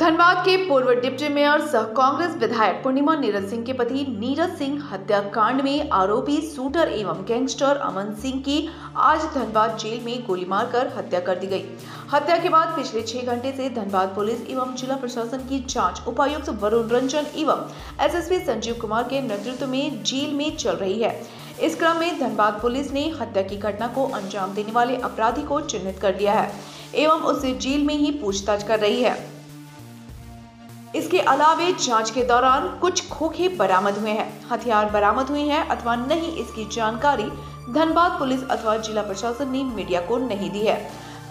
धनबाद के पूर्व deputy mayor सह कांग्रेस विधायक पूर्णिमा नीरज सिंह के पति नीरज सिंह हत्याकांड में आरोपी शूटर एवं गैंगस्टर अमन सिंह की आज धनबाद जेल में गोली मारकर हत्या कर दी गई। हत्या के बाद पिछले छह घंटे से धनबाद पुलिस एवं जिला प्रशासन की जाँच उपायुक्त वरुण रंजन एवं एसएसपी संजीव कुमार के नेतृत्व में जेल में चल रही है। इस क्रम में धनबाद पुलिस ने हत्या की घटना को अंजाम देने वाले अपराधी को चिन्हित कर लिया है एवं उसे जेल में ही पूछताछ कर रही है। इसके अलावे जाँच के दौरान कुछ खोखे बरामद हुए हैं। हथियार बरामद हुए हैं अथवा नहीं, इसकी जानकारी धनबाद पुलिस अथवा जिला प्रशासन ने मीडिया को नहीं दी है।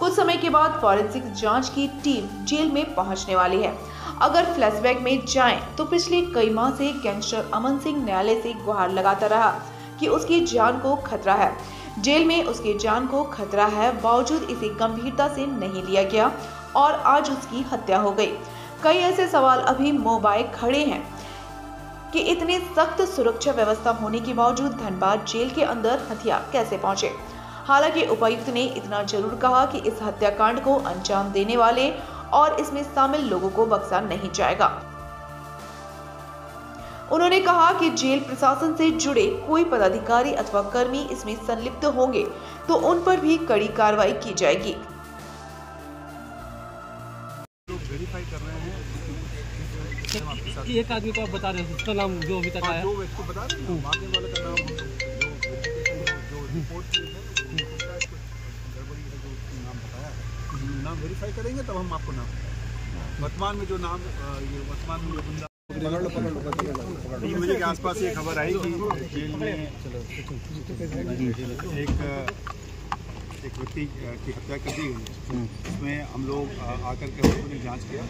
कुछ समय के बाद फॉरेंसिक जाँच की टीम जेल में पहुँचने वाली है। अगर फ्लैशबैक में जाएँ तो पिछले कई माह से गैंगस्टर अमन सिंह न्यायालय से गुहार लगाता रहा कि उसकी जान को खतरा है। जेल में उसकी जान को खतरा है, बावजूद इसे गंभीरता से नहीं लिया गया और आज उसकी हत्या हो गई। कई ऐसे सवाल अभी मोबाइल खड़े हैं कि इतने सख्त सुरक्षा व्यवस्था होने के बावजूद धनबाद जेल के अंदर हथियार कैसे पहुँचे? हालाँकि उपायुक्त ने इतना ज़रूर कहा कि इस हत्याकांड को अंजाम देने वाले और इसमें शामिल लोगों को बख्शा नहीं जाएगा। उन्होंने कहा कि जेल प्रशासन से जुड़े कोई पदाधिकारी अथवा कर्मी इसमें संलिप्त होंगे तो उन पर भी कड़ी कार्रवाई की जाएगी। वेरीफाई कर रहे हैं कि एक आदमी को आप बता रहे हैं उसका नाम जो अभी तक हाँ, आया। व्यक्ति बता रहे हैं ना, वाले का नाम जो रिपोर्ट की है उसमें कुछ शायद कुछ गड़बड़ी है जो नाम बताया है नाम वेरीफाई करेंगे तब हम आपको नाम वर्तमान में जो नाम ये वर्तमान में जो बंदा तीन बजे के आसपास ये खबर आई कि जेल में एक एक व्यक्ति की हत्या कर दी गई। उसमें हम लोग आकर के हम लोगों ने जाँच किया।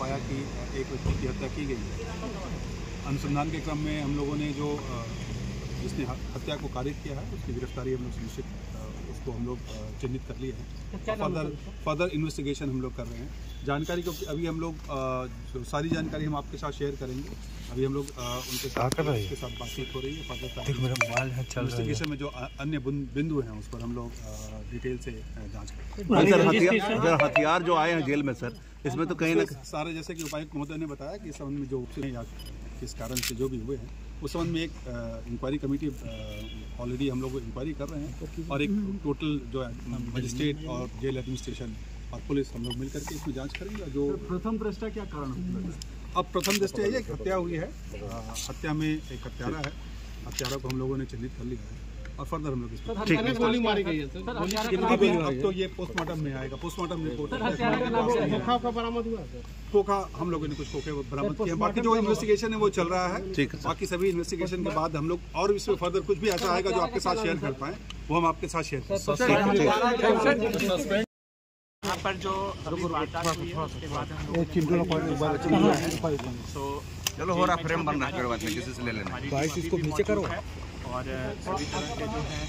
पाया कि एक व्यक्ति की हत्या की गई है। अनुसंधान के क्रम में हम लोगों ने जो जिसने हत्या को कारित किया है, उसकी गिरफ्तारी हम लोग सुनिश्चित उसको हम लोग चिन्हित कर लिए हैं। फर्दर फर्दर इन्वेस्टिगेशन हम लोग कर रहे हैं। जानकारी को अभी हम लोग जो सारी जानकारी हम आपके साथ शेयर करेंगे। अभी हम लोग उनके साथ उसके साथ बातचीत हो रही है। फर्दर इन्वेस्टिगेशन में जो अन्य बिंदु हैं उस पर हम लोग डिटेल से जाँच करेंगे। सर हथियार हथियार जो आए हैं जेल में सर इसमें तो कहीं ना सारे जैसे कि उपायुक्त महोदय ने बताया कि इस संबंध में जो या किस कारण से जो भी हुए हैं उस संबंध में एक इंक्वायरी कमेटी ऑलरेडी हम लोग इंक्वायरी कर रहे हैं और एक टोटल जो है मजिस्ट्रेट और जेल एडमिनिस्ट्रेशन और पुलिस हम लोग मिल करके इसमें जाँच करेंगे जो प्रथम दृष्टा क्या कारण अब प्रथम दृष्टि ये एक हत्या हुई है। हत्या में एक हत्यारा है। हत्यारा को हम लोगों ने चिन्हित कर लिया है। और फर्दर हम लोग इस पर हत्या गोली मारी गई है? सर अब तो ये पोस्टमार्टम में आएगा। पोस्टमार्टम रिपोर्ट खोखा बरामद हुआ खोखा हम लोगों ने कुछ खोखे बरामद किए बाकी जो इन्वेस्टिगेशन है वो चल रहा है। ठीक है, बाकी सभी इन्वेस्टिगेशन के बाद हम लोग और इसमें फर्दर कुछ भी ऐसा आएगा जो आपके साथ शेयर कर पाए वो हम आपके साथ शेयर कर यहाँ पर जो अभी है उसके बाद हम लोग तो चलो हो रहा फ्रेम बन रहा है किसी से ले लेना। इसको नीचे करो। और सभी तरह के जो है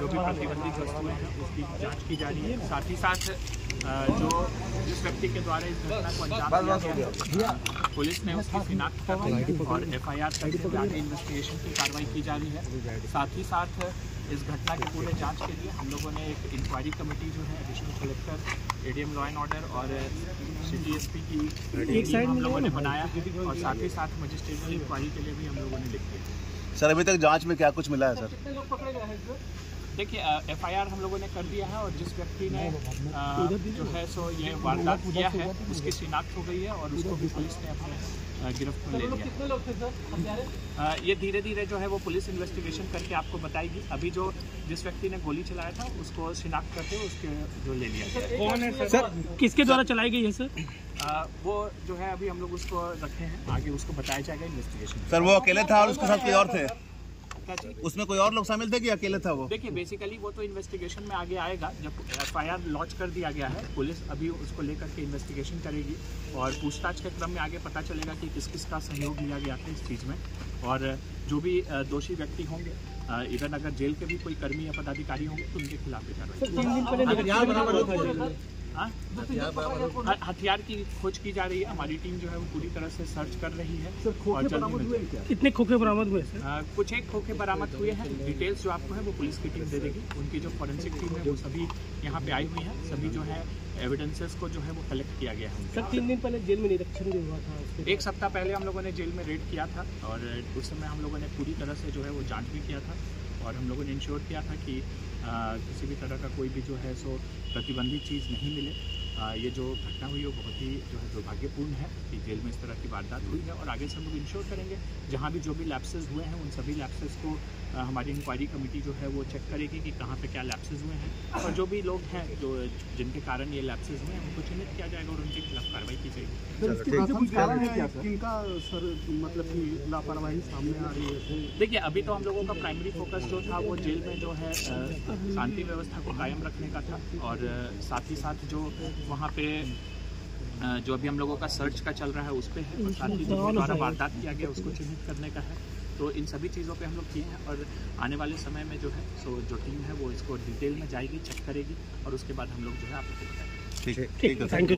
जो भी प्रतिबंधित वस्तुएँ हैं उसकी जाँच की जा रही है। साथ ही साथ जो जिस व्यक्ति के द्वारा इस घटना को अंजाम दिया गया पुलिस ने उसकी शिनाख्त कर ली है और एफ़ आई आर करके आगे इन्वेस्टिगेशन की कार्रवाई की जा रही है। साथ ही साथ इस घटना के पूरे जाँच के लिए हम लोगों ने एक इंक्वायरी कमेटी जो है additional collector ADM law and order और सिटी एस पी की टीम हम लोगों ने बनाया है और साथ ही साथ मजिस्ट्रेट इंक्वायरी के लिए भी हम लोगों ने लिख दिया सर अभी तक जाँच में क्या कुछ मिला है सर? देखिए एफ़ आई आर हम लोगों ने कर दिया है और जिस व्यक्ति ने आ, जो है सो ये वारदात किया है उसकी शिनाख्त हो गई है और उसको भी पुलिस ने अपने गिरफ्त में ले लिया। कितने लोग थे सर? हत्यारे ये धीरे धीरे जो है वो पुलिस इन्वेस्टिगेशन करके आपको बताएगी। अभी जो जिस व्यक्ति ने गोली चलाया था उसको शिनाख्त करके उसके जो ले लिया गया। कौन है सर? किसके द्वारा चलाई गई है सर? वो जो है अभी हम लोग उसको रखे हैं। आगे उसको बताया जाएगा इन्वेस्टिगेशन सर वो अकेले था और उसके साथ कोई और थे? उसमें कोई और लोग शामिल थे कि अकेले था वो? देखिए बेसिकली वो तो इन्वेस्टिगेशन में आगे आएगा। जब एफ़ आई आर लॉन्च कर दिया गया है पुलिस अभी उसको लेकर के इन्वेस्टिगेशन करेगी और पूछताछ के क्रम में आगे पता चलेगा कि किस किस का सहयोग लिया गया था इस चीज़ में। और जो भी दोषी व्यक्ति होंगे इवन अगर जेल के भी कोई कर्मी या पदाधिकारी होंगे तो उनके खिलाफ भी कार्रवाई हथियार हाँ? ह- हथियार की खोज की जा रही है। हमारी टीम जो है वो पूरी तरह से सर्च कर रही है। सर खोखे बरामद हुए क्या? कितने खोखे बरामद हुए सर? कुछ एक खोखे बरामद हुए हैं। डिटेल्स जो आपको है वो पुलिस की टीम दे देगी। उनकी जो फॉरेंसिक टीम है वो सभी यहाँ पे आई हुई है। सभी जो है एविडेंसेस को जो है वो कलेक्ट किया गया है। सर तीन दिन पहले जेल में निरीक्षण भी हुआ था एक सप्ताह पहले हम लोगों ने जेल में रेड किया था और उस समय हम लोगों ने पूरी तरह से जो है वो जाँच भी किया था और हम लोगों ने इंश्योर किया था कि किसी भी तरह का कोई भी जो है सो प्रतिबंधित चीज़ नहीं मिले। ये जो घटना हुई वो बहुत ही जो है दुर्भाग्यपूर्ण है कि जेल में इस तरह की वारदात हुई है और आगे से हम लोग इंश्योर करेंगे जहाँ भी जो भी लैप्सेस हुए हैं उन सभी लैप्सेस को हमारी इंक्वायरी कमेटी जो है वो चेक करेगी कि कहाँ पे क्या लैप्सेस हुए हैं और जो भी लोग हैं जो जिनके कारण ये लैप्सेज हुए हैं उनको चिन्हित किया जाएगा और उनके खिलाफ कार्रवाई की जाएगी। है मतलब कि लापरवाही सामने आ रही है देखिए अभी तो हम लोगों का प्राइमरी फोकस जो था वो जेल में जो है शांति व्यवस्था को कायम रखने का था और साथ ही साथ जो वहाँ पे जो अभी हम लोगों का सर्च का चल रहा है उस पर है। और साथ ही जो द्वारा वारदात किया गया उसको चिन्हित करने का है। तो इन सभी चीज़ों पे हम लोग किए हैं और आने वाले समय में जो है सो जो टीम है वो इसको डिटेल में जाएगी चेक करेगी और उसके बाद हम लोग जो है आपको बताएँगे ठीक है। ठीक ठीक है। Thank you